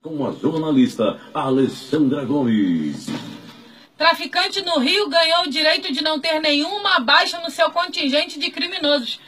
com a jornalista Alessandra Gomes. Traficante no Rio ganhou o direito de não ter nenhuma baixa no seu contingente de criminosos.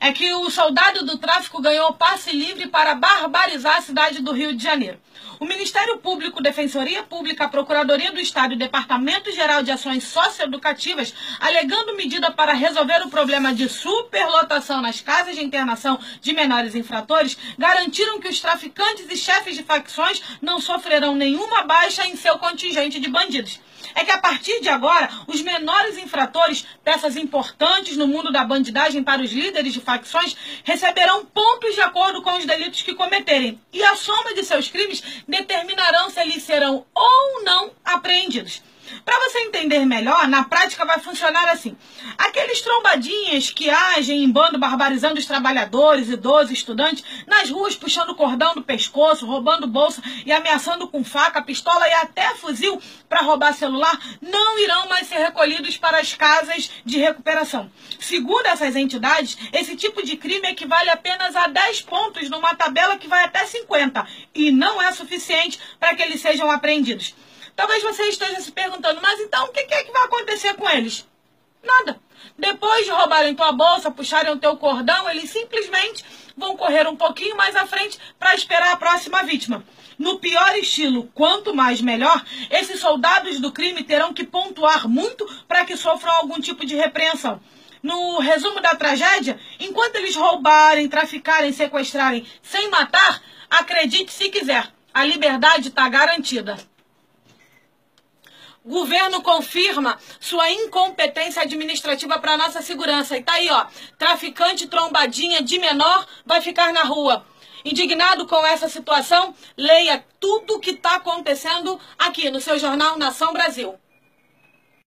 É que o soldado do tráfico ganhou passe livre para barbarizar a cidade do Rio de Janeiro. O Ministério Público, Defensoria Pública, Procuradoria do Estado e Departamento Geral de Ações Socioeducativas, alegando medida para resolver o problema de superlotação nas casas de internação de menores infratores, garantiram que os traficantes e chefes de facções não sofrerão nenhuma baixa em seu contingente de bandidos é que a partir de agora, os menores infratores, peças importantes no mundo da bandidagem para os líderes de facções, receberão pontos de acordo com os delitos que cometerem. E a soma de seus crimes determinarão se eles serão ou não apreendidos. Para você entender melhor, na prática vai funcionar assim. Aqueles trombadinhas que agem em bando barbarizando os trabalhadores, idosos, estudantes, nas ruas puxando cordão do pescoço, roubando bolsa e ameaçando com faca, pistola e até fuzil para roubar celular, não irão mais ser recolhidos para as casas de recuperação. Segundo essas entidades, esse tipo de crime equivale apenas a 10 pontos numa tabela que vai até 50 e não é suficiente para que eles sejam apreendidos. Talvez você esteja se perguntando, mas então o que é que vai acontecer com eles? Nada. Depois de roubarem tua bolsa, puxarem o teu cordão, eles simplesmente vão correr um pouquinho mais à frente para esperar a próxima vítima. No pior estilo, quanto mais melhor, esses soldados do crime terão que pontuar muito para que sofram algum tipo de repreensão. No resumo da tragédia, enquanto eles roubarem, traficarem, sequestrarem sem matar, acredite se quiser, a liberdade está garantida. Governo confirma sua incompetência administrativa para nossa segurança. E tá aí, ó. Traficante trombadinha de menor vai ficar na rua. Indignado com essa situação, leia tudo o que está acontecendo aqui no seu jornal Nação Brasil.